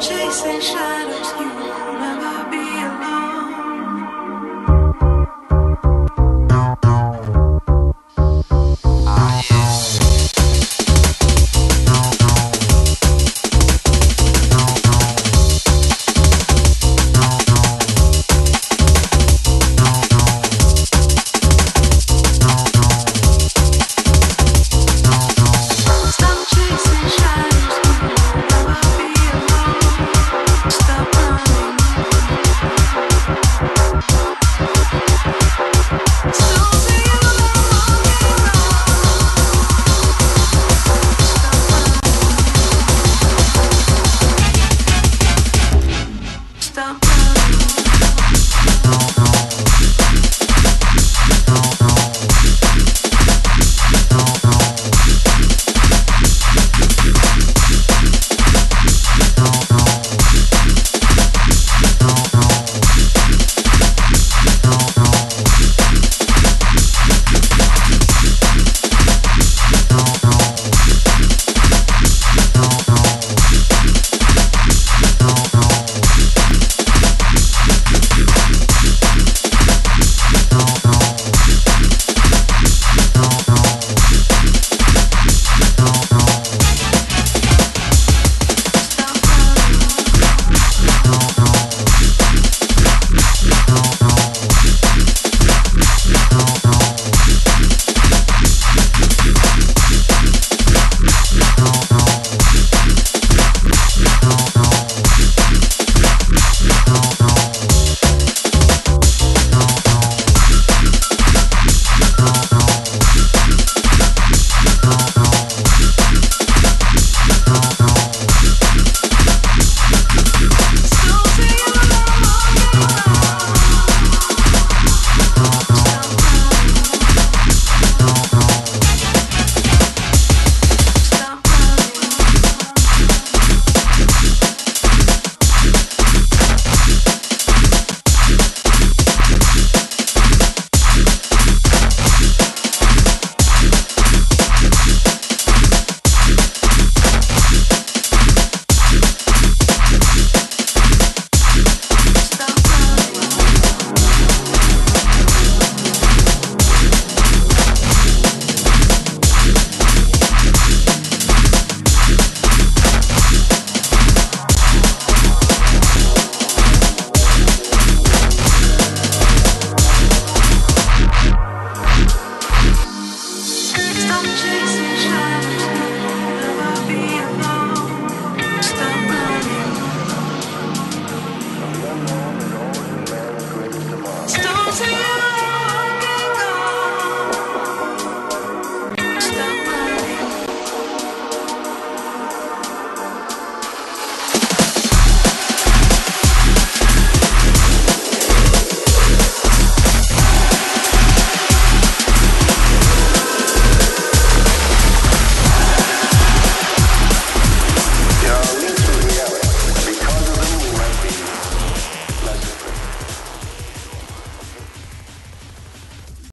chasing shadows you